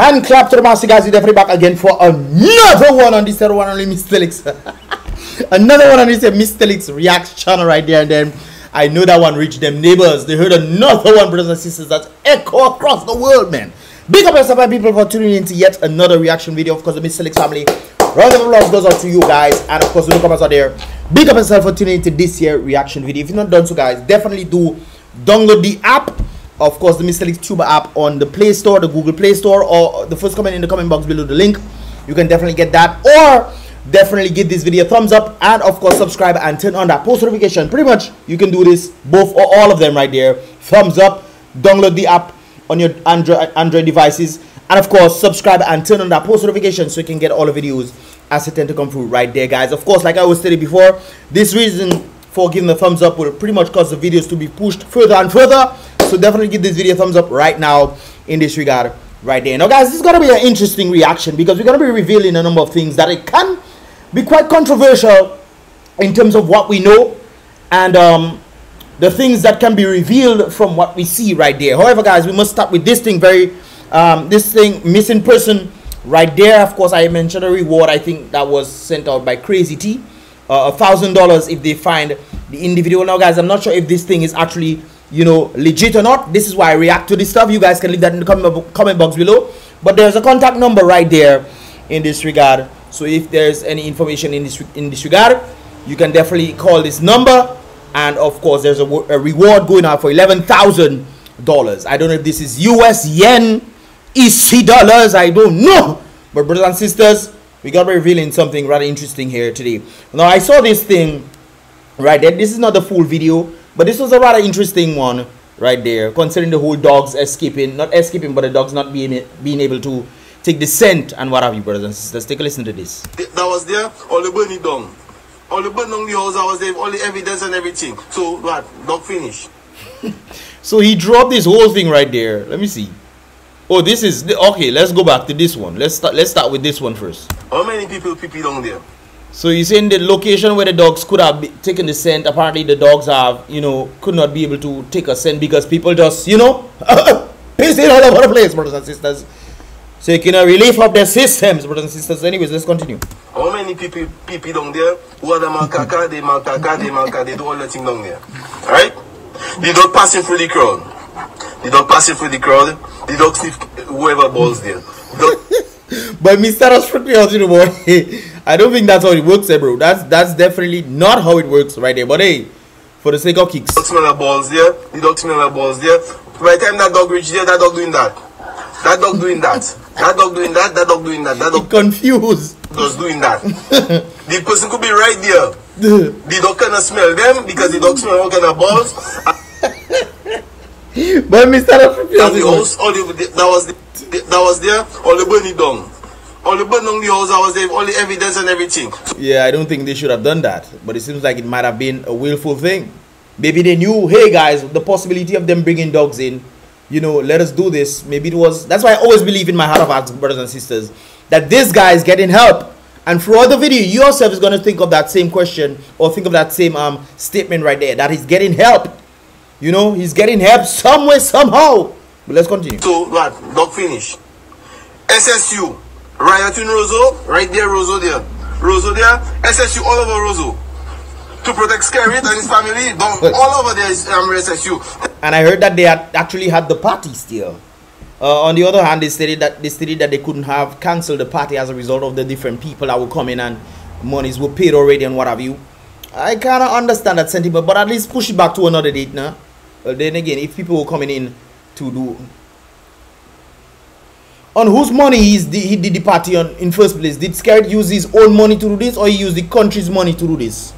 Hand clap to the master guys. We're definitely back again for another one on this third one only Mystelics. another one on this uh, Mystelics reacts channel right there. And then I know that one reached them neighbors. They heard another one, brothers and sisters, that echo across the world, man. Big up yourself, people, for tuning in to yet another reaction video. Of course, the Mystelics family. Round of applause goes out to you guys. And of course, the newcomers out there. Big up yourself for tuning into this year reaction video. If you're not done so, guys, definitely do download the app of course the Mystelics Tuber app on the Play Store, the Google Play Store, or the first comment in the comment box below the link. You can definitely get that, or definitely give this video a thumbs up, and of course subscribe and turn on that post notification. Pretty much, you can do this both or all of them right there. Thumbs up, download the app on your Android Android devices, and of course subscribe and turn on that post notification so you can get all the videos as they tend to come through right there, guys. Of course, like I was stated before, this reason for giving the thumbs up will pretty much cause the videos to be pushed further and further so definitely give this video a thumbs up right now in this regard right there. Now guys this is going to be an interesting reaction because we're going to be revealing a number of things that it can be quite controversial in terms of what we know and um, the things that can be revealed from what we see right there. However guys we must start with this thing very um, this thing missing person right there. Of course i mentioned a reward i think that was sent out by crazy t. Uh, thousand dollars if they find the individual. Now guys i'm not sure if this thing is actually you know legit or not this is why i react to this stuff. You guys can leave that in the comment, comment box below. But there's a contact number right there in this regard. So if there's any information in this in this regard you can definitely call this number. And of course there's a, a reward going out for eleven thousand dollars. I don't know if this is us yen ec dollars i don't know. But brothers and sisters we got revealing something rather interesting here today. Now i saw this thing right there. This is not the full video but this was a rather interesting one right there, considering the whole dogs escaping, not escaping, but the dogs not being being able to take the scent and what have you, brothers and sisters. Take a listen to this. That was there, all the burning down. All the burning down the house, I was there, all the evidence and everything. So, what? Dog finish. so he dropped this whole thing right there. Let me see. Oh, this is okay. Let's go back to this one. Let's start. Let's start with this one first. How many people pee down there? So you're saying the location where the dogs could have taken the scent, apparently the dogs have, you know, could not be able to take a scent because people just, you know, pissing all over the place, brothers and sisters. So you can uh, relief of their systems, brothers and sisters. Anyways, let's continue. How many people people down there who are the macaca, they macaca, they macaca, they do all the thing down there. Alright? The dog passing through the crowd. The dog passing through the crowd. The dog sniff whoever balls there. The but Mr. Australian, you know, boy. I don't think that's how it works, eh, bro. That's that's definitely not how it works right there. But hey, for the sake of kicks. Dog smell the balls there. The dog smell the balls there. By the time that dog reach there, that dog doing that. That dog doing that. That dog doing that. That dog doing that. That dog confused. Just doing that. the person could be right there. the dog cannot smell them because the dog smell all kind of balls. but Mr. The house, all the, that was the, that was there, all the burning down all the burn on the house, I was there, all the evidence and everything. Yeah, I don't think they should have done that. But it seems like it might have been a willful thing. Maybe they knew, hey guys, the possibility of them bringing dogs in, you know, let us do this. Maybe it was, that's why I always believe in my heart of hearts, brothers and sisters, that this guy is getting help. And throughout the video, yourself is going to think of that same question or think of that same um statement right there, that he's getting help. You know, he's getting help somewhere, somehow. But let's continue. So, what? Dog finish. SSU. Riot in Roseau, right there, Roseau there. Roseau there, SSU all over Roseau. To protect Skerritt and his family, don't, all over there is um, SSU. And I heard that they had actually had the party still. Uh, on the other hand, they stated that they stated that they couldn't have cancelled the party as a result of the different people that come in and monies were paid already and what have you. I kind of understand that sentiment, but at least push it back to another date now. Well, then again, if people were coming in to do on whose money the, he did the party on in first place? Did Skerritt use his own money to do this or he used the country's money to do this?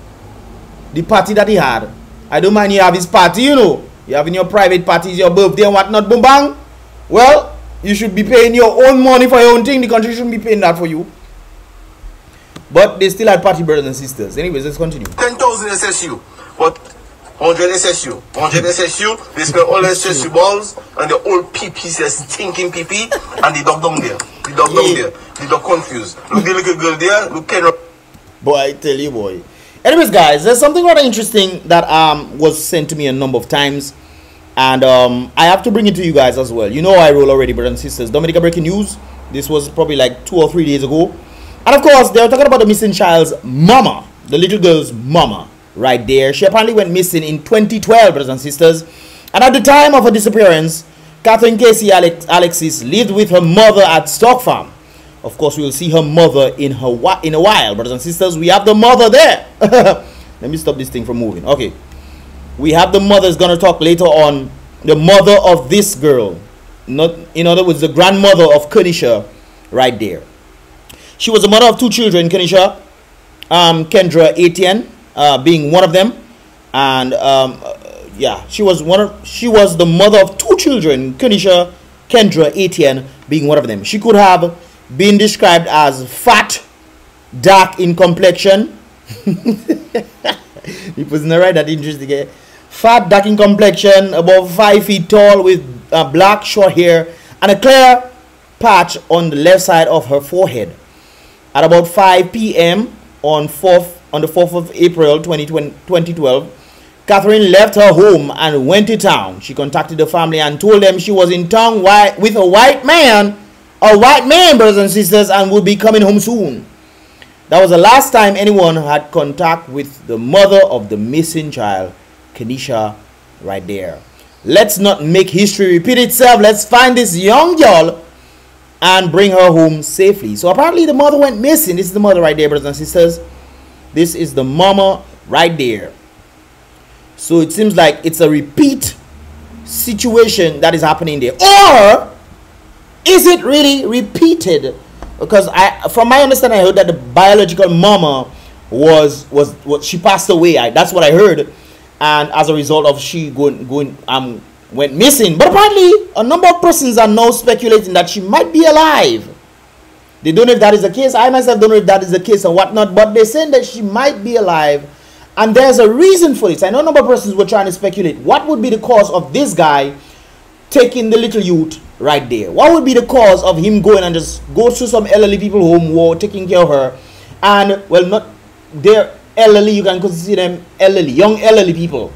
The party that he had. I don't mind you have his party, you know. You having your private parties, your birthday and whatnot, boom bang. Well, you should be paying your own money for your own thing. The country shouldn't be paying that for you. But they still had party brothers and sisters. Anyways, let's continue. 10,000 SSU. But 100 SSU. 100 SSU, they spell all SSU balls and the old PP says stinking PP and the dog down there. The dog down there. The dog confused. Look the little girl there, look Ken. Boy, I tell you boy. Anyways guys, there's something rather interesting that um was sent to me a number of times. And um, I have to bring it to you guys as well. You know I roll already, brothers and sisters. Dominica breaking news. This was probably like two or three days ago. And of course, they were talking about the missing child's mama, the little girl's mama, right there. She apparently went missing in 2012, brothers and sisters. And at the time of her disappearance, Catherine Casey Alex Alexis lived with her mother at Stock Farm. Of course, we will see her mother in her in a while, brothers and sisters. We have the mother there. Let me stop this thing from moving. Okay, we have the mother is gonna talk later on. The mother of this girl, not in other words, the grandmother of Kenisha, right there. She was the mother of two children, Kenisha, um, Kendra Etienne, uh, being one of them, and um, yeah, she was one of she was the mother of two children, Kenisha, Kendra Etienne, being one of them. She could have been described as fat, dark in complexion. it was not right that interesting. Eh? Fat, dark in complexion, about five feet tall, with uh, black short hair and a clear patch on the left side of her forehead. At about 5 p.m. on 4th on the 4th of April 2012, Catherine left her home and went to town. She contacted the family and told them she was in town with a white man a white man, brothers and sisters, and will be coming home soon. That was the last time anyone had contact with the mother of the missing child, Kenisha, right there. Let's not make history repeat itself. Let's find this young girl and bring her home safely. So apparently the mother went missing. This is the mother right there, brothers and sisters. This is the mama right there. So it seems like it's a repeat situation that is happening there. Or is it really repeated? Because I, from my understanding, I heard that the biological mama was was what she passed away. I, that's what I heard, and as a result of she going going um went missing. But apparently, a number of persons are now speculating that she might be alive. They don't know if that is the case. I myself don't know if that is the case and whatnot. But they're saying that she might be alive, and there's a reason for this. I know a number of persons were trying to speculate what would be the cause of this guy taking the little youth right there. What would be the cause of him going and just go to some elderly people home who are taking care of her? And, well, not they're elderly, you can consider them elderly, young elderly people.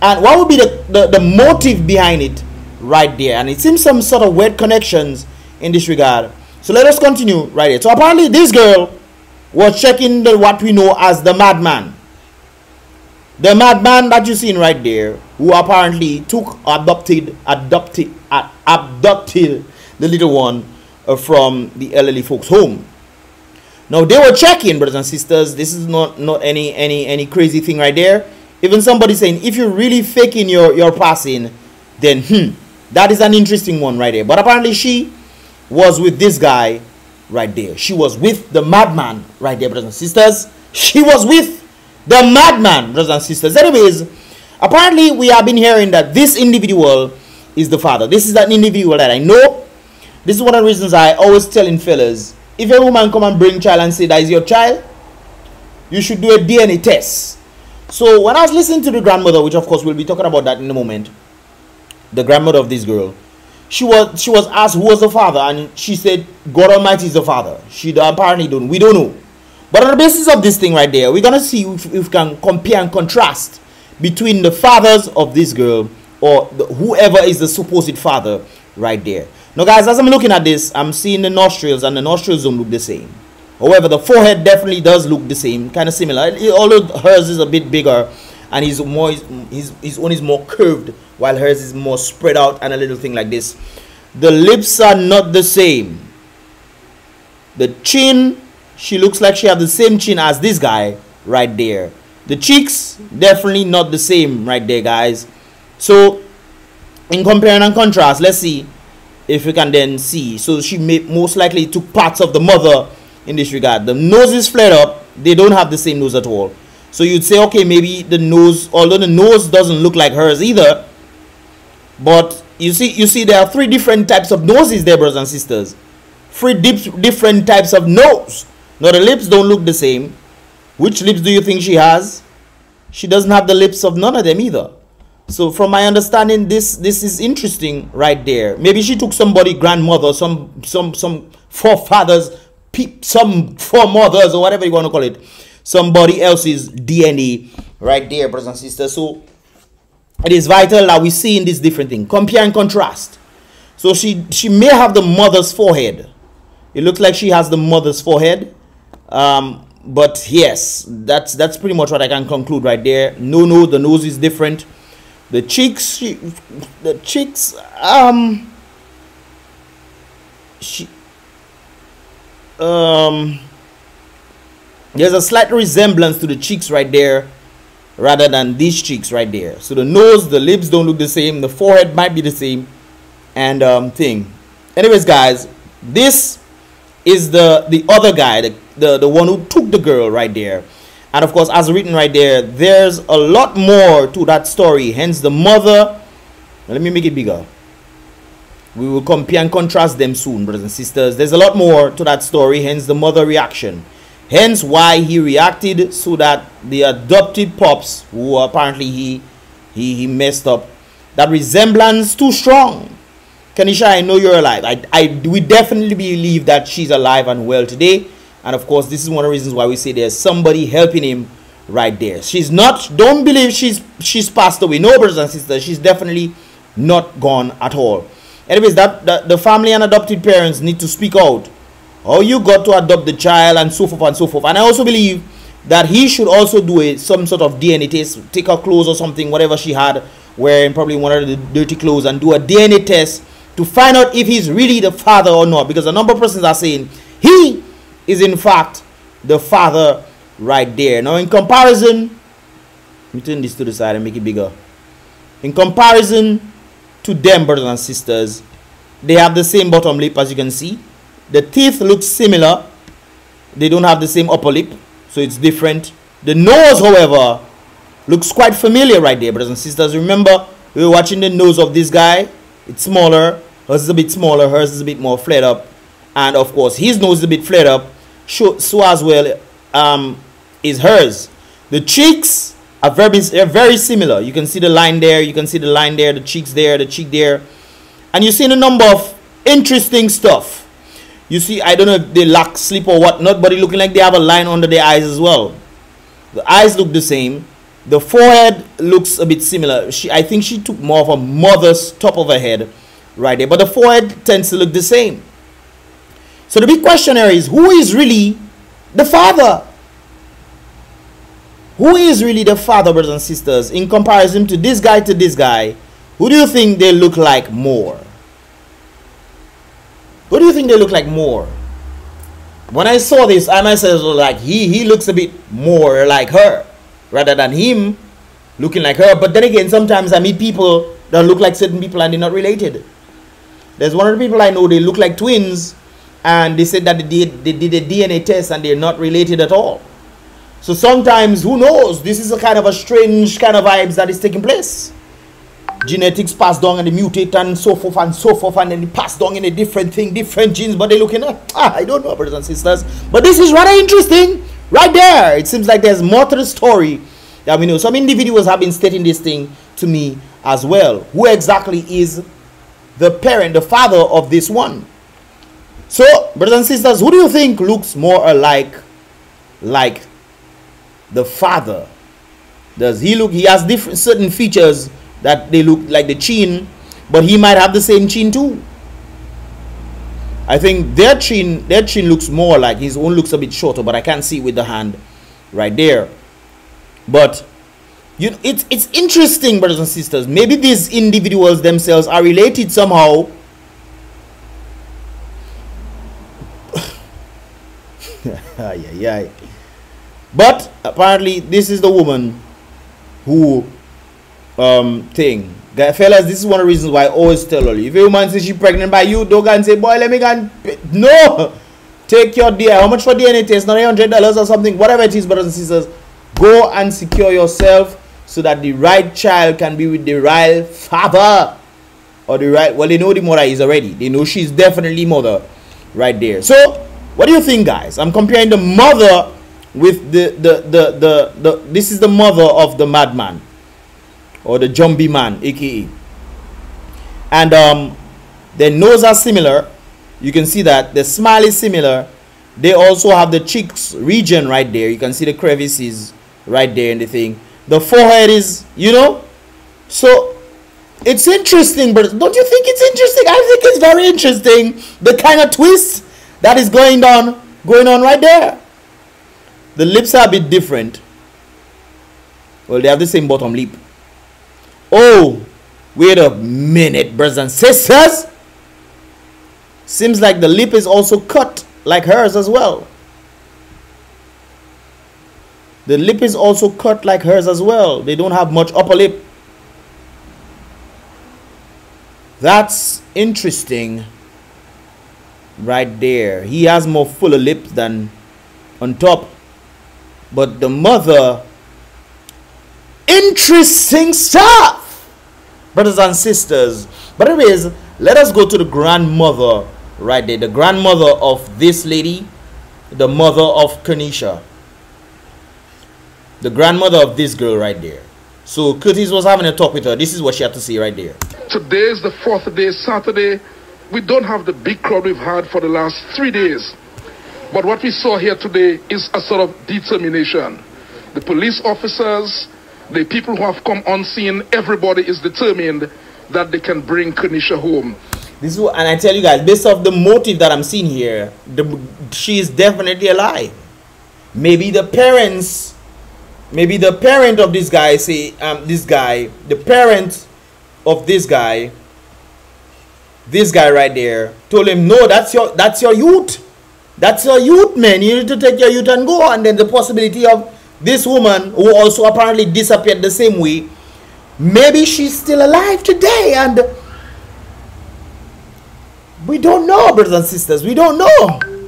And what would be the, the, the motive behind it right there? And it seems some sort of weird connections in this regard. So let us continue right here. So apparently this girl was checking the what we know as the madman. The madman that you seen right there, who apparently took, adopted, adopted, uh, abducted the little one uh, from the elderly folks' home. Now they were checking, brothers and sisters. This is not not any any any crazy thing right there. Even somebody saying if you're really faking your your passing, then hmm, that is an interesting one right there. But apparently she was with this guy right there. She was with the madman right there, brothers and sisters. She was with the madman, brothers and sisters. Anyways, apparently we have been hearing that this individual is the father. This is an individual that I know. This is one of the reasons I always telling fellas, if a woman come and bring child and say that is your child, you should do a DNA test. So when I was listening to the grandmother, which of course we'll be talking about that in a moment, the grandmother of this girl, she was she was asked who was the father, and she said God Almighty is the father. She apparently don't. We don't know. But on the basis of this thing right there, we're gonna see if, if we can compare and contrast between the fathers of this girl or the, whoever is the supposed father right there. Now, guys, as I'm looking at this, I'm seeing the nostrils, and the nostrils don't look the same. However, the forehead definitely does look the same, kind of similar. Although hers is a bit bigger, and his more his his own is more curved, while hers is more spread out and a little thing like this. The lips are not the same. The chin she looks like she have the same chin as this guy right there. The cheeks, definitely not the same right there, guys. So, in comparing and contrast, let's see if we can then see. So, she may, most likely took parts of the mother in this regard. The nose is flared up. They don't have the same nose at all. So, you'd say, okay, maybe the nose, although the nose doesn't look like hers either. But, you see, you see there are three different types of noses there, brothers and sisters. Three different types of nose. Now the lips don't look the same. Which lips do you think she has? She doesn't have the lips of none of them either. So from my understanding, this this is interesting right there. Maybe she took somebody grandmother, some some some forefathers, some foremothers or whatever you want to call it, somebody else's DNA right there, brothers and sisters. So it is vital that we see in this different thing. Compare and contrast. So she she may have the mother's forehead. It looks like she has the mother's forehead. Um, but yes, that's that's pretty much what I can conclude right there. No, no, the nose is different. The cheeks, she, the cheeks, um, she, um, there's a slight resemblance to the cheeks right there rather than these cheeks right there. So the nose, the lips don't look the same. The forehead might be the same and um, thing. Anyways, guys, this is the the other guy, the, the, the one who took the girl right there. And of course, as written right there, there's a lot more to that story. Hence the mother. Let me make it bigger. We will compare and contrast them soon, brothers and sisters. There's a lot more to that story, hence the mother reaction. Hence why he reacted so that the adopted pops, who apparently he he, he messed up, that resemblance too strong. Kanisha, I know you're alive. I, I we definitely believe that she's alive and well today. And of course, this is one of the reasons why we say there's somebody helping him right there. She's not, don't believe she's she's passed away. No, brothers and sisters, she's definitely not gone at all. Anyways, that, that the family and adopted parents need to speak out. How you got to adopt the child and so forth and so forth. And I also believe that he should also do a, some sort of DNA test, take her clothes or something, whatever she had, wearing probably one of the dirty clothes, and do a DNA test to find out if he's really the father or not. Because a number of persons are saying he is in fact the father right there. Now, in comparison, let me turn this to the side and make it bigger. In comparison to them, brothers and sisters. They have the same bottom lip as you can see. The teeth look similar. They don't have the same upper lip, so it's different. The nose, however, looks quite familiar right there, brothers and sisters. Remember, we were watching the nose of this guy. It's smaller. Hers is a bit smaller. Hers is a bit more flared up. And of course, his nose is a bit flared up. So as well um, is hers. The cheeks are very, are very similar. You can see the line there, you can see the line there, the cheeks there, the cheek there. And you see a number of interesting stuff. You see, I don't know if they lack sleep or whatnot, but it looking like they have a line under their eyes as well. The eyes look the same. The forehead looks a bit similar. She, I think she took more of a mother's top of her head right there. But the forehead tends to look the same. So the big question here is, who is really the father? who is really the father, brothers and sisters, in comparison to this guy to this guy? Who do you think they look like more? Who do you think they look like more? When I saw this, I myself was like, he, he looks a bit more like her rather than him looking like her. But then again, sometimes I meet people that look like certain people and they're not related. There's one of the people I know, they look like twins and they said that they did, they did a DNA test and they're not related at all. So sometimes, who knows? This is a kind of a strange kind of vibes that is taking place. Genetics passed down and they mutate and so forth and so forth and then they pass down in a different thing, different genes, but they're looking at, ah, I don't know, brothers and sisters. But this is rather interesting right there. It seems like there's more to the story that we know. Some individuals have been stating this thing to me as well. Who exactly is the parent, the father of this one? So, brothers and sisters, who do you think looks more alike like the father does he look he has different certain features that they look like the chin but he might have the same chin too. I think their chin their chin looks more like his own looks a bit shorter but i can't see with the hand right there. But you it's it's interesting brothers and sisters. Maybe these individuals themselves are related somehow. Yeah yeah but apparently, this is the woman who um thing. Fellas, this is one of the reasons why I always tell all you. if a woman says she's pregnant by you, don't go and say, boy, let me go and no. Take your dear. How much for DNA test? Not hundred dollars or something, whatever it is, brothers and sisters. Go and secure yourself so that the right child can be with the right father. Or the right well, they know the mother is already. They know she's definitely mother right there. So, what do you think, guys? I'm comparing the mother with the the, the the the this is the mother of the madman or the zombie man aka and um their nose are similar you can see that the smile is similar they also have the cheeks region right there you can see the crevices right there in the thing the forehead is you know So it's interesting, but don't you think it's interesting? I think it's very interesting the kind of twist that is going on going on right there. The lips are a bit different. Well, they have the same bottom lip. Oh, wait a minute, brothers and sisters. Seems like the lip is also cut like hers as well. The lip is also cut like hers as well. They don't have much upper lip. That's interesting right there. He has more fuller lips than on top. But the mother, interesting stuff, brothers and sisters. But anyways, let us go to the grandmother right there. The grandmother of this lady, the mother of Kanisha the grandmother of this girl right there. So Curtis was having a talk with her. This is what she had to say right there. Today is the fourth day, Saturday. We don't have the big crowd we've had for the last three days. But what we saw here today is a sort of determination. The police officers, the people who have come unseen, everybody is determined that they can bring Kanisha home. This is, and I tell you guys, based off the motive that I'm seeing here, the, she is definitely alive. Maybe the parents maybe the parent of this guy say um this guy the parent of this guy this guy right there told him no that's your that's your youth that's your youth man you need to take your youth and go and then the possibility of this woman who also apparently disappeared the same way maybe she's still alive today and we don't know brothers and sisters we don't know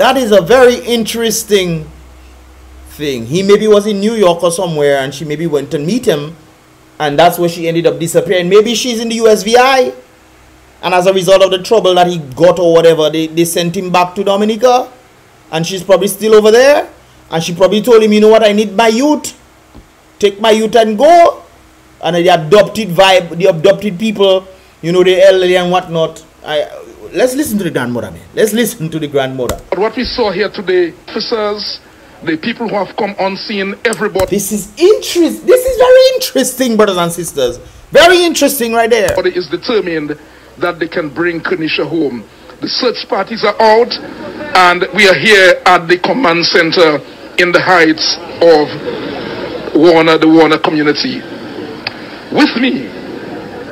That is a very interesting thing. He maybe was in New York or somewhere and she maybe went to meet him and that's where she ended up disappearing. Maybe she's in the USVI and as a result of the trouble that he got or whatever, they, they sent him back to Dominica and she's probably still over there and she probably told him, you know what, I need my youth. Take my youth and go. And the adopted vibe, the adopted people, you know, the elderly and whatnot. I let's listen to the grandmother, man. Let's listen to the grandmother. What we saw here today, officers, the people who have come on scene, everybody. This is interest. This is very interesting, brothers and sisters. Very interesting, right there. But is determined that they can bring Kanisha home. The search parties are out, and we are here at the command center in the heights of Warner, the Warner community. With me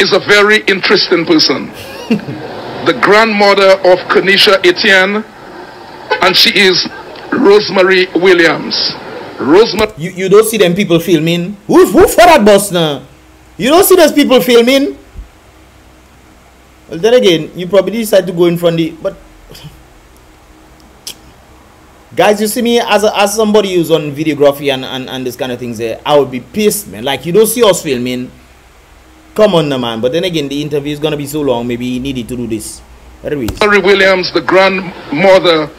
is a very interesting person. the grandmother of Kanisha Etienne, and she is Rosemary Williams. Rosemary. You, you don't see them people filming? Who, who for that bus now? You don't see those people filming? Well, then again, you probably decide to go in front the. But. Guys, you see me as a, as somebody who's on videography and, and, and this kind of things there, I would be pissed, man. Like, you don't see us filming Come on, now, man. But then again, the interview is to be so long. Maybe he needed to do this. Anyways. Mary Williams, the grandmother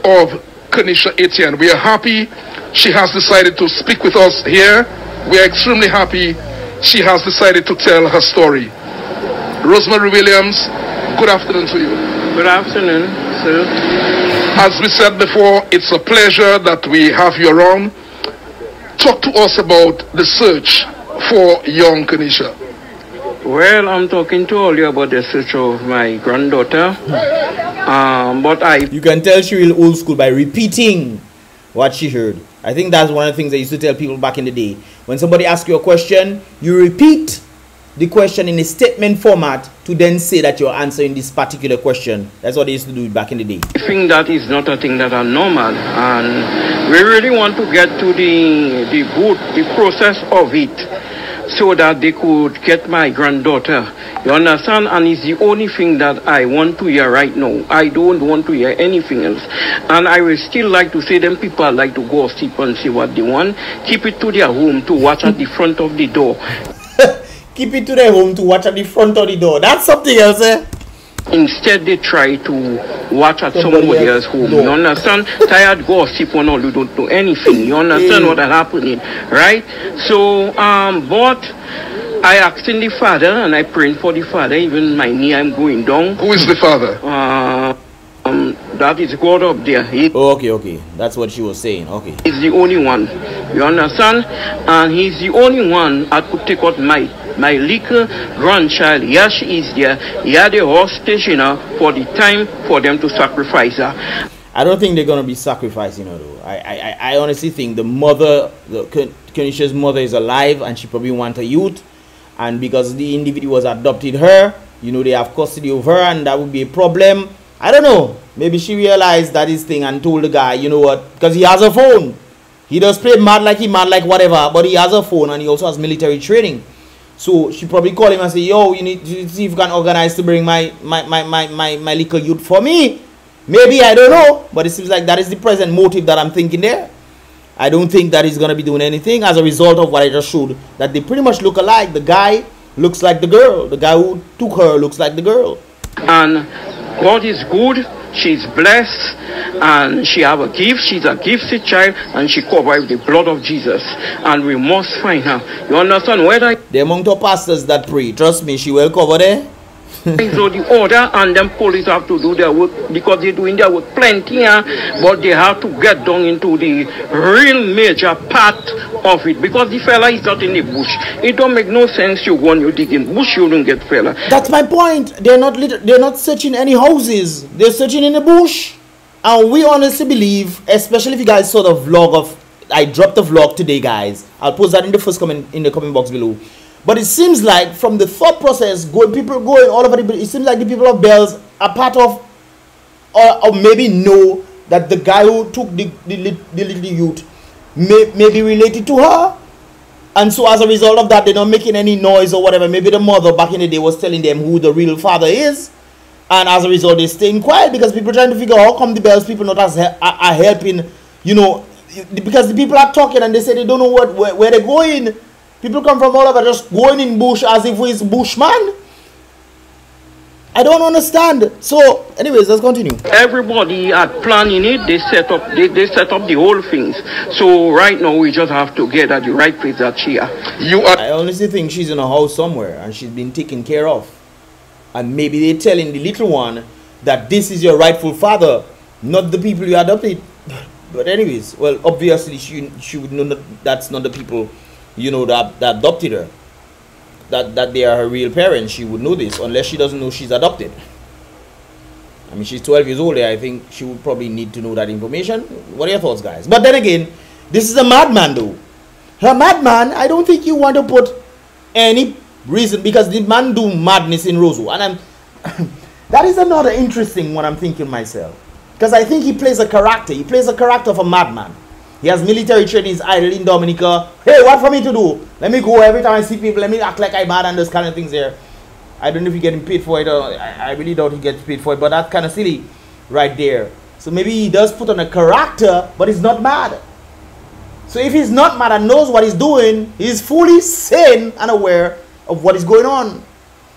of Kanisha Etienne. We are happy she has decided to speak with us here. We are extremely happy she has decided to tell her story. Rosemary Williams, good afternoon to you. Good afternoon, sir. As we said before, it's a pleasure that we have you around. Talk to us about the search for young Kanisha. Well, I'm talking to all you about the search of my granddaughter. Um, but I. You can tell she will old school by repeating what she heard. I think that's one of the things I used to tell people back in the day. When somebody asks you a question, you repeat the question in a statement format to then say that you're answering this particular question. That's what they used to do back in the day. I think that is not a thing that are normal, and we really want to get to the the good the process of it so that they could get my granddaughter. You understand? And it's the only thing that I want to hear right now. I don't want to hear anything else. And I will still like to say them people like to go sleep and see what they want. Keep it to their home to watch at the front of the door. Keep it to their home to watch at the front of the door. That's something else, eh? Instead, they try to watch at somebody, somebody else's home. No. You understand? Tired gossip or no, you don't do anything. You understand what is happening, right? So, um, but I asking the father and I praying for the father. Even my knee, I'm going down. Who is the father? Uh, um, That is God up there. He Oh, okay, okay. That's what she was saying. Okay. He's the only one. You understand? And he's the only one that could take out my my little grandchild. Yeah, she is there. He had a hostage, you know, for the time for them to sacrifice her. I don't think they're gonna be sacrificing her though. I, I, I- honestly think the mother, the Ken- Kenisha's mother is alive and she probably want a youth, and because the individual was adopted her, you know they have custody of her, and that would be a problem. I don't know. Maybe she realized that his thing and told the guy, you know what? Because he has a phone. He does play mad like he mad like whatever, but he has a phone and he also has military training. So she probably call him and say, yo, you need to see if you can organize to bring my my, my, my, my, my little youth for me. Maybe I don't know, but it seems like that is the present motive that I'm thinking there. I don't think that he's gonna be doing anything as a result of what I just showed. That they pretty much look alike. The guy looks like the girl. The guy who took her looks like the girl. And God is good. She's blessed, and she have a gift. She's a gifted child, and she covered with the blood of Jesus. And we must find her. You understand? Whether The among the pastors that pray, trust me, she will cover there. So the order and them police have to do their work because they're doing their work plenty, huh? but they have to get down into the real major part of it because the fella is not in the bush. It don't make no sense you go and you dig in bush, you don't get fella. That's my point. They're not they're not searching any houses. They're searching in the bush. And we honestly believe, especially if you guys saw the vlog of I dropped the vlog today, guys. I'll post that in the first comment in the comment box below. But it seems like from the thought process, going people going all over the it seems like the people of Bells are part of or, or maybe know that the guy who took the, the, the little youth may, may be related to her. And so as a result of that, they're not making any noise or whatever. Maybe the mother back in the day was telling them who the real father is. And as a result, they're staying quiet because people trying to figure out how come the bells people not as are, are helping, you know, because the people are talking and they say they don't know what where, where they're going. People come from all over just going in bush as if he's bushman. I don't understand. So, anyways, let's continue. Everybody had planning it, they set up they, they set up the whole things. So right now we just have to get at the right place that she are. You are I honestly think she's in a house somewhere and she's been taken care of. And maybe they're telling the little one that this is your rightful father, not the people you adopted. But anyways, well, obviously she she would know that that's not the people, you know, that, that adopted her. That that they are her real parents. She would know this unless she doesn't know she's adopted. I mean, she's 12 years old. I think she would probably need to know that information. What are your thoughts, guys? But then again, this is a madman, though. A madman, I don't think you want to put any reason because the man do madness in Roseau. And I'm that is another interesting one I'm thinking myself. Because I think he plays a character. He plays a character of a madman. He has military training, idle in Dominica. Hey, what for me to do? Let me go every time I see people, let me act like I'm mad and those kind of things there. I don't know if he's getting paid for it or I, I really doubt he gets paid for it, but that's kind of silly right there. So maybe he does put on a character, but he's not mad. So if he's not mad and knows what he's doing, he's fully sane and aware of what is going on.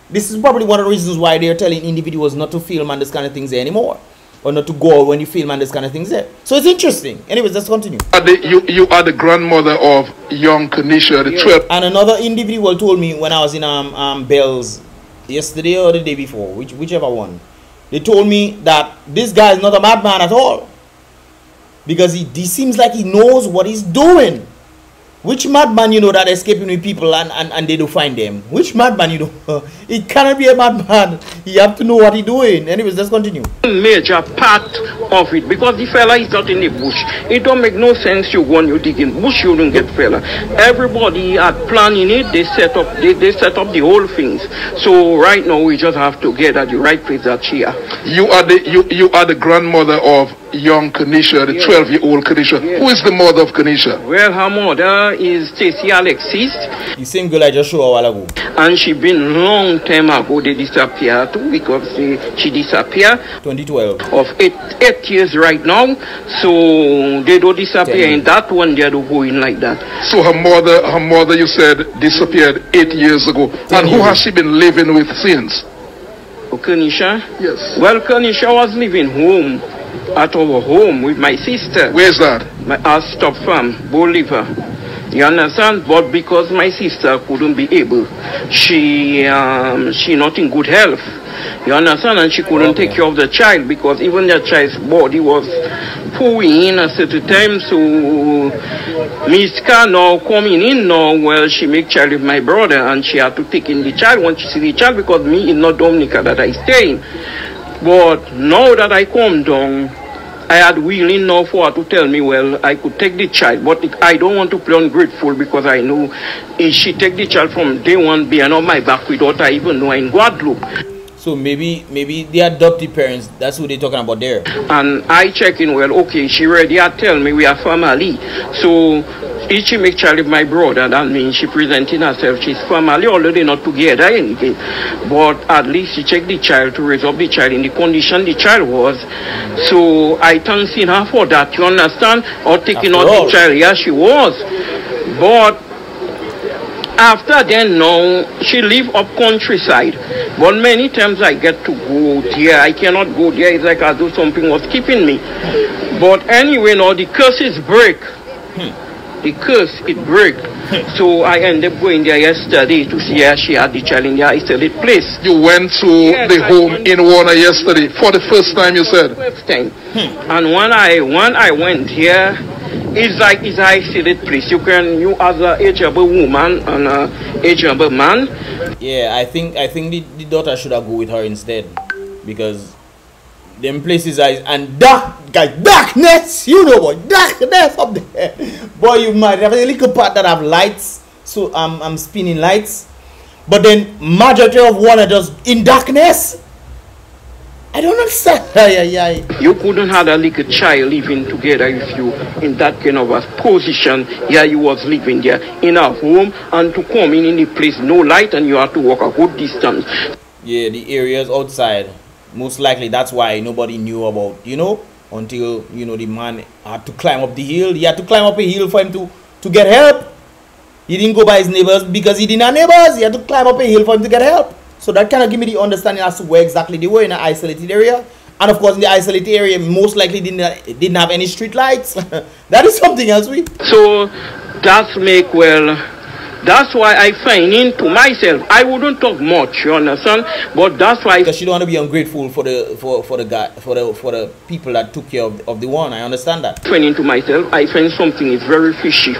This is probably one of the reasons why they're telling individuals not to film and this kind of things anymore. Or not to go out when you film and this kind of things there. So it's interesting. Anyways, let's continue. the, you, you are the grandmother of young Kanisha, the 12 And another individual told me when I was in um, um Bells yesterday or the day before, which whichever one, they told me that this guy is not a madman at all. Because he, he seems like he knows what he's doing. Which madman you know that escaping with people and, and, and they don't find them? Which madman you know? it cannot be a madman. You have to know what he's doing. Anyways, let's continue. major part of it because the fella is not in the bush. It don't make no sense you go and you dig in bush, you don't get fella. Everybody had planning it, they set up they, they set up the whole things. So right now we just have to get at the right place that she are. You are the you, you are the grandmother of young Kanisha, the Yes. 12 year old Kanisha. Yes. Who is the mother of Kanisha? Well her mother is Stacy Alexis The same girl I just showed a while ago. and she been long time ago they disappeared too because eh, she, she disappear 2012. of eight eight years right now. So they don't disappear Ten in that one they don't go in like that. So her mother, her mother, you said disappeared eight years ago. And who has she been living with since? Oh, Kanisha? Yes. Well, Kanisha was living home, at our home with my sister. Where's that? My our Stock Farm, Bolivar. You understand? But because my sister couldn't be able, she um, she not in good health. You understand? And she couldn't Okay. take care of the child because even the child's body was pooing at certain time. So Miss Miska now coming in now, well, she make child with my brother and she had to take in the child when she see the child because me is not Dominica that I stay in. But now that I come down, I had willing now for her to tell me, well, I could take the child, but I don't want to be ungrateful because I know if she take the child from day one being on my back without I even know in Guadeloupe. So maybe maybe the adoptive parents, that's who they're talking about there. And I check in, well, okay, she ready to tell me we are family. So if she make child with my brother, that means she presenting herself, she's family, although they're not together anything. But at least she check the child to up the child in the condition the child was. So I thank her for that, you understand? Or taking After out all. the child, yeah, she was. But after then now she live up countryside. But many times i get to go there. I cannot go there. It's like as though something was keeping me. But anyway now the curses break. The curse it break. So i ended up going there yesterday to see her. She had the child in the isolated place. You went to Yes, the I home in Warner yesterday for the first time, you said. first time. And when i when i went here it's like it's a isolated place you can you as a ageable woman and a ageable man Yeah, I think I think the, the daughter should have go with her instead. Because them places are and dark guys darkness, you know what darkness up there. Boy, you might have a little part that have lights. So I'm I'm spinning lights. But then majority of one are just in darkness. I don't understand. Yeah, yeah, yeah. You couldn't have a little child living together with you in that kind of a position. Yeah, you was living there in a home and to come in in the place, no light and you have to walk a good distance. Yeah, the areas outside. Most likely that's why nobody knew about, you know, until you know the man had to climb up the hill. He had to climb up a hill for him to to get help. He didn't go by his neighbors because he didn't have neighbors. He had to climb up a hill for him to get help. So that kind of give me the understanding as to where exactly they were in an isolated area. And of course, in the isolated area, most likely didn't didn't have any street lights. that is something else. We So that's make well that's why I find into myself. I wouldn't talk much, you understand? But that's why because she don't want to be ungrateful for the for for the guy for the for the people that took care of, of the one. I understand that. find into myself, I find something is very fishy.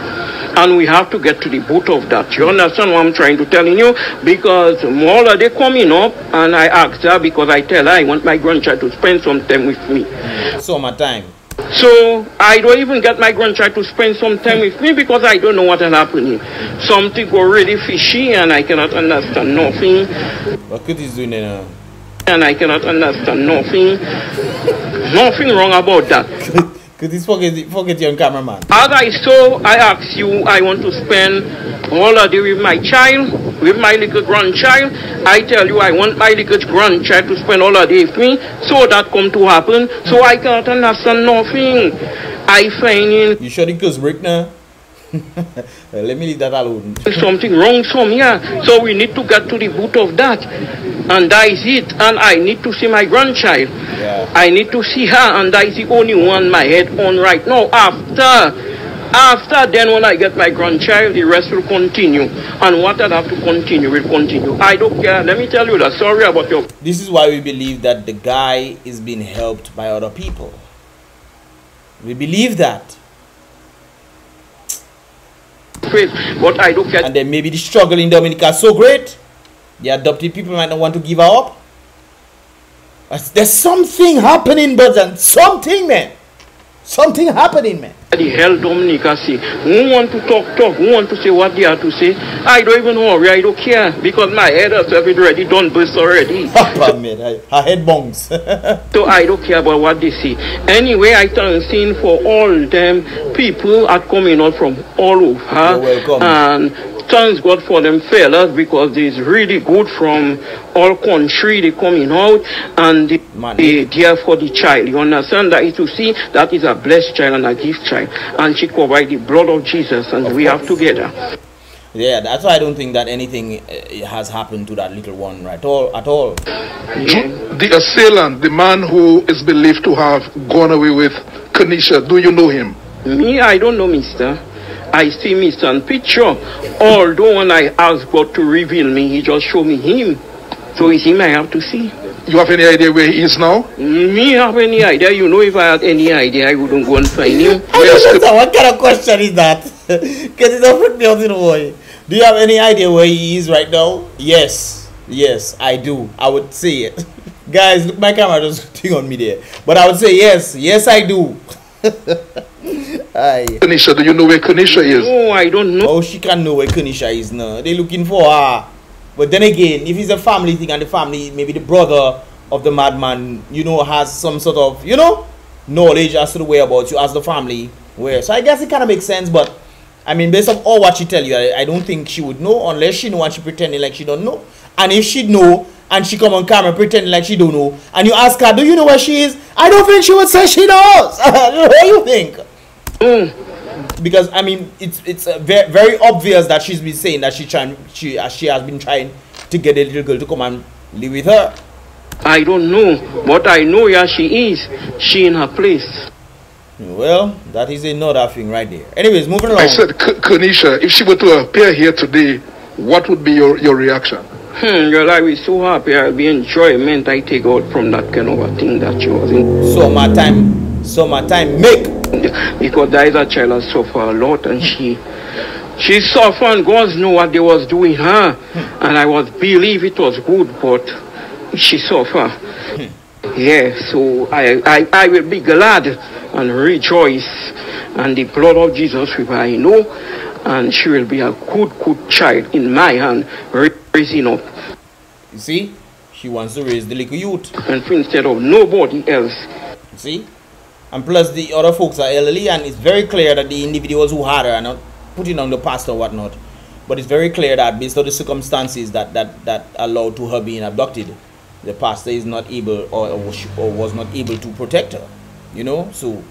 And we have to get to the boot of that. You understand what I'm trying to tell you? Because more are they coming up and I asked her because I tell her I want my grandchild to spend some time with me. So I don't even get my grandchild to spend some time with me because I don't know what is happening. Something go really fishy and I cannot understand nothing. What Kurt is doing now? And I cannot understand nothing. Nothing wrong about that. Cause this forget forget your cameraman. As I saw, I asked you, I want to spend all a day with my child, with my little grandchild. I tell you, I want my little grandchild to spend all a day with me, so that come to happen. So I can't understand nothing. I find in You sure the cause break now? Let me leave that alone. something wrong somewhere. So we need to get to the root of that. And that is it. And I need to see my grandchild. Yeah. I need to see her, and that is the only one my head on right now. After, after then, when I get my grandchild, the rest will continue. And what I have to continue will continue. I don't care. Let me tell you that. Sorry about your This is why we believe that the guy is being helped by other people. We believe that. But I don't care. And then maybe the struggle in Dominica is so great, the adopted people might not want to give her up. There's something happening, brother. Something, man. Something happening, man. The hell Dominica say. Who want to talk, talk. Who want to say what they have to say. I don't even worry. I don't care. Because my head has already done burst already. Papa, man. I- Her head bongs. So I don't care about what they say. Anyway, I thank sin for all them people are coming out from all over. You're welcome. And thanks God for them fellas because it's really good from all country they coming out and they, Man. they there for the child. You understand that is to see that is a blessed child and a gift child. And she covered the blood of Jesus and we have together. yeah, that's why I don't think that anything uh, has happened to that little one right all at all. Yeah. The assailant, the man who is believed to have gone away with Kanisha, do you know him? Me, I don't know, mister. I see me son picture. Although when I asked God to reveal me, he just showed me him. So it's him I have to see. You have any idea where he is now? Me have any idea? You know, if I had any idea, I wouldn't go and find him. Oh, I don't know, what kind of question is that? Because it's a freak me out in a way. Do you have any idea where he is right now? Yes. Yes, I do. I would say it. Guys, look, my camera just thing on me there. But I would say yes. Yes, I do. Aye. Kanisha, do you know where Kanisha is? No, I don't know. Oh, she can't know where Kanisha is now. They're looking for her. But then again, if it's a family thing and the family, maybe the brother of the madman, you know, has some sort of, you know, knowledge as to the whereabouts, you ask the family where. So I guess it kind of makes sense, but I mean, based on all what she tell you, I, I don't think she would know unless she know and she pretending like she don't know. And if she know and she come on camera pretending like she don't know, and you ask her, do you know where she is? I don't think she would say she knows. what do you think? Because I mean, it's it's uh, very very obvious that she's been saying that she trying she uh, she has been trying to get a little girl to come and live with her. I don't know. But I know where she is. She in her place. Well, that is another thing right there. Anyways, moving along. I said, K- Kanisha, if she were to appear here today, what would be your, your reaction? Hmm, girl, I was so happy. I'll be enjoyment I take out from that kind of a thing that she was in. so my time my time make. Because there is a child that suffer a lot and she she suffer and God know what they was doing her. And I was believe it was good, but she suffer. Yeah, so I, I, I will be glad and rejoice and the blood of Jesus will I know and she will be a good, good child in my hand raising up You see, she wants to raise the little youth. and instead of nobody else. See, and plus the other folks are elderly, and it's very clear that the individuals who had her are not putting on the pastor or whatnot. But it's very clear that based on the circumstances that that that allowed to her being abducted, the pastor is not able or, or was not able to protect her. You know, so.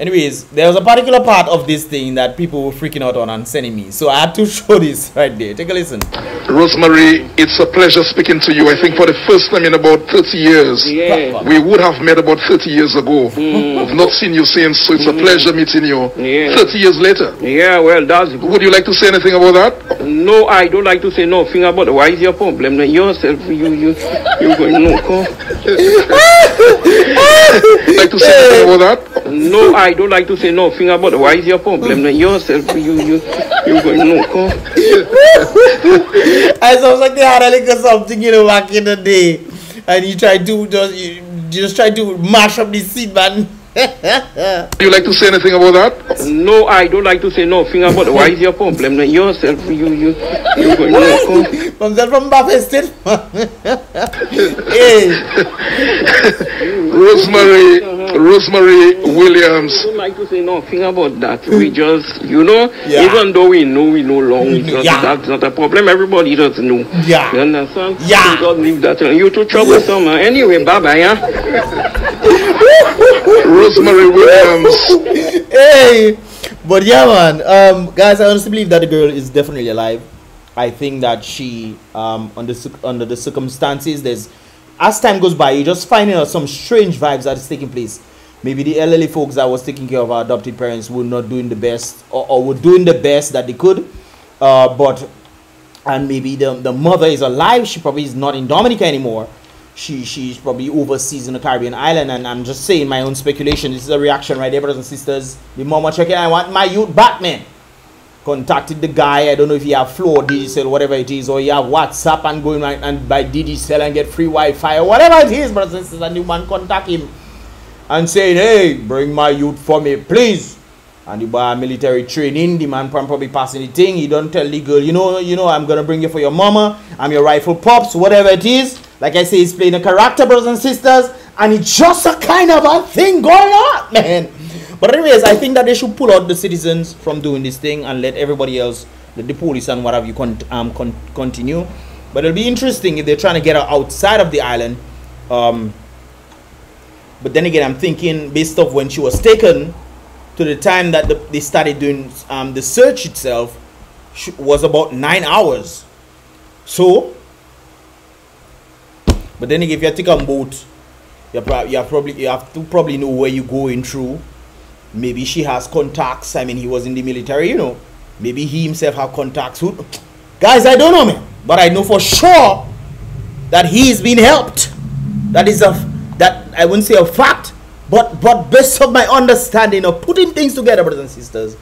Anyways, there was a particular part of this thing that people were freaking out on and sending me. So I had to show this right there. Take a listen. Rosemary, it's a pleasure speaking to you. I think for the first time in about 30 years. Yeah. We would have met about 30 years ago. Hmm. I've not seen you since, so it's a hmm. pleasure meeting you. Yeah. 30 years later. Yeah, well, that's. Would you like to say anything about that? No, I don't like to say nothing about it. Why is your problem? Then yourself, you, you, you going no, come. like to say anything about that? No, I don't like to say nothing about it. Why is your problem? Then yourself, you, you, you going no, come. I sounds like they had a little something, you know, back in the day. And you tried to just you just try to mash up the seat, man. Would you like to say anything about that? No, I don't like to say nothing about it. Why is your problem? Then yourself, you, you, you going no, from that from Buffett State. hey, Rosemary, Rosemary Williams. I don't like to say nothing about that. We just, you know, Yeah. even though we know we know long, we just, Yeah. that's not a problem. Everybody does know. Yeah. You understand? Yeah. You just leave that. alone. You too troublesome. man. Anyway, bye bye, yeah? Rosemary Williams. hey. But yeah, man. Um, guys, I honestly believe that the girl is definitely alive. I think that she, um, under under the circumstances, there's as time goes by, you're just finding out some strange vibes that is taking place. Maybe the elderly folks that was taking care of our adopted parents were not doing the best, or, or were doing the best that they could. Uh, but and maybe the the mother is alive. She probably is not in Dominica anymore. She she's probably overseas in the Caribbean island. And I'm just saying my own speculation. This is a reaction right there, brothers and sisters. The mama checking. I want my youth back, man. Contacted the guy. I don't know if he have floor digital, whatever it is, or he have WhatsApp and going right and buy digital and get free Wi-Fi or whatever it is, brothers and sisters. And the man contact him and saying, "Hey, bring my youth for me, please." And the boy military training, the man probably passing the thing. He don't tell the girl, you know, you know, I'm gonna bring you for your mama. I'm your rifle pops, whatever it is. Like I say, he's playing a character, brothers and sisters, and it's just a kind of a thing going on, man. But anyways, I think that they should pull out the citizens from doing this thing and let everybody else, let the police and what have you, con- um, con- continue. But it'll be interesting if they're trying to get her outside of the island. Um, but then again, I'm thinking based off when she was taken to the time that the, they started doing um, the search itself was about nine hours. So, but then if you take a boat, you, prob- you have probably you have to probably know where you're going through. maybe she has contacts. I mean he was in the military you know. Maybe he himself have contacts. Who guys i don't know man. But i know for sure that he's been helped. That is a that i wouldn't say a fact but but based on my understanding of putting things together brothers and sisters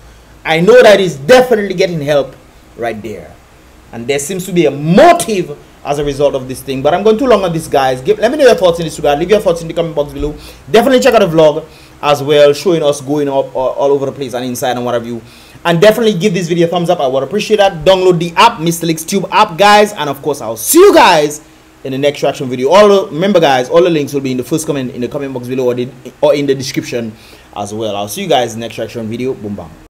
i know that he's definitely getting help right there. And there seems to be a motive as a result of this thing. But i'm going too long on this guys. Give, let me know your thoughts in this regard. Leave your thoughts in the comment box below. Definitely check out the vlog as well showing us going up all, all over the place and inside and what have you. And definitely give this video a thumbs up. I would appreciate that. Download the app Mystelics tube app guys. And of course i'll see you guys in the next reaction video. All remember guys all the links will be in the first comment in the comment box below or, the, or in the description as well. I'll see you guys in the next reaction video. Boom bam